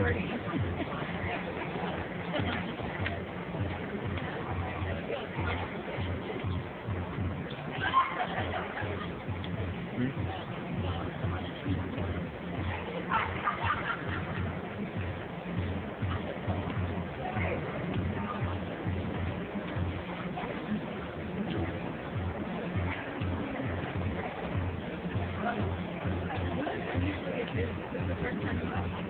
story. Thank you.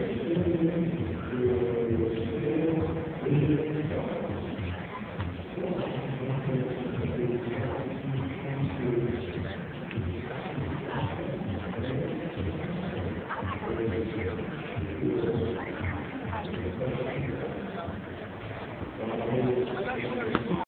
you.